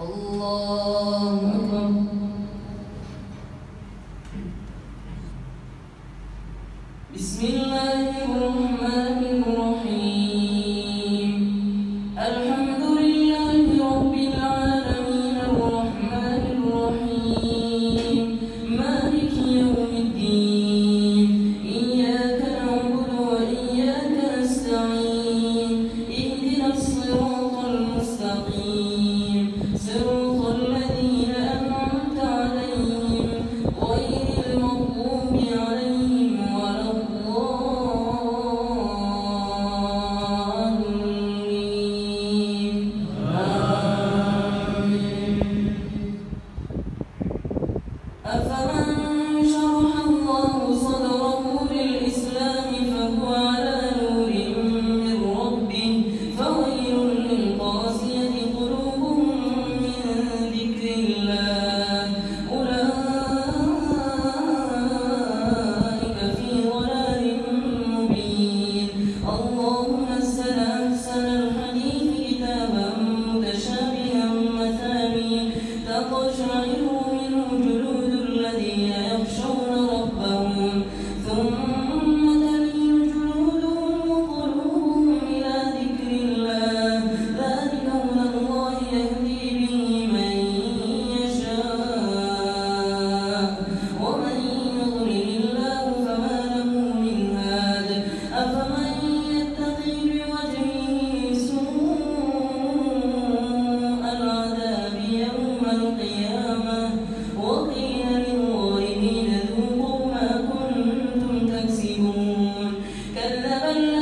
الله لمن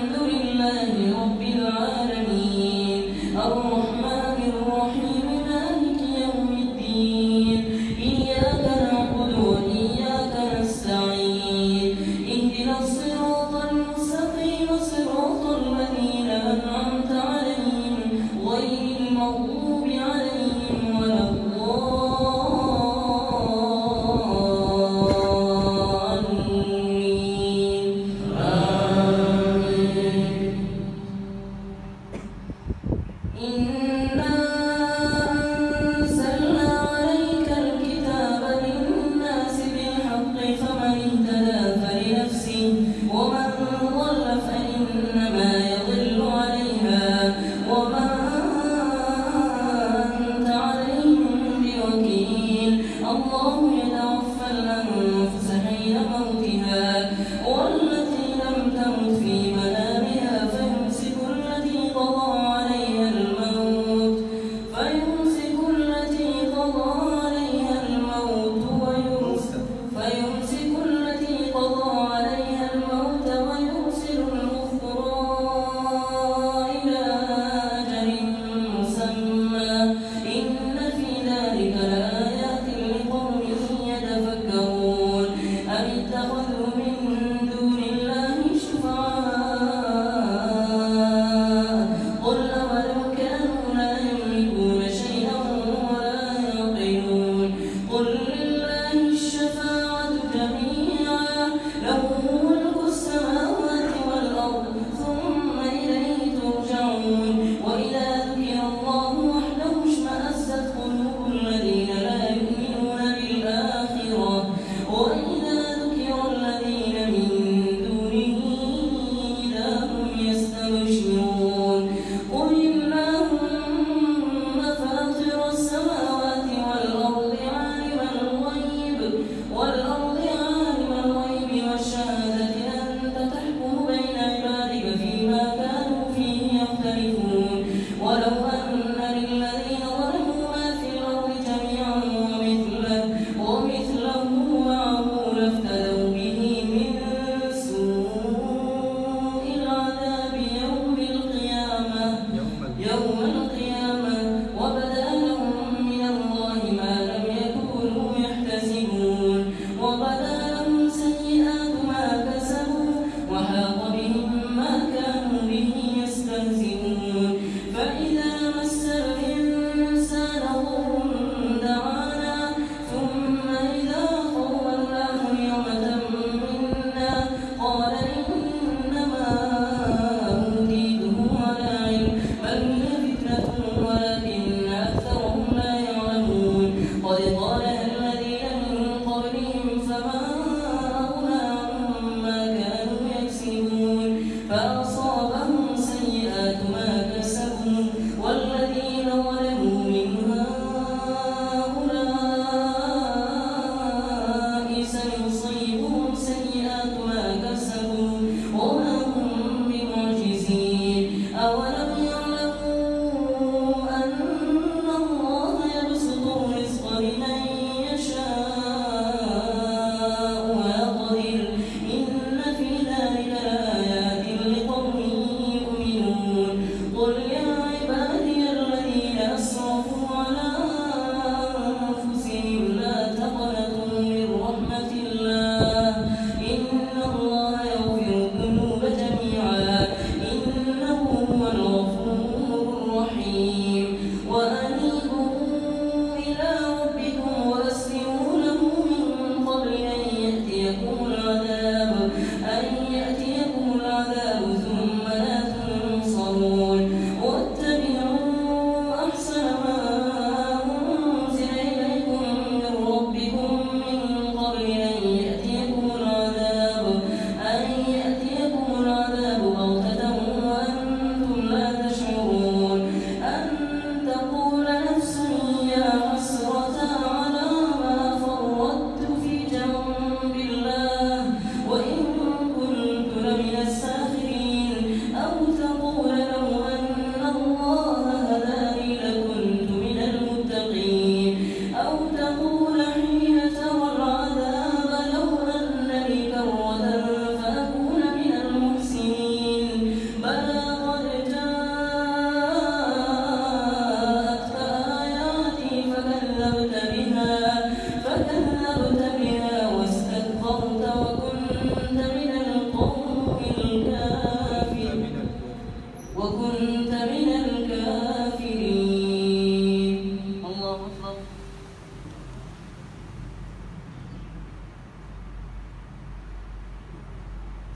الحمد لله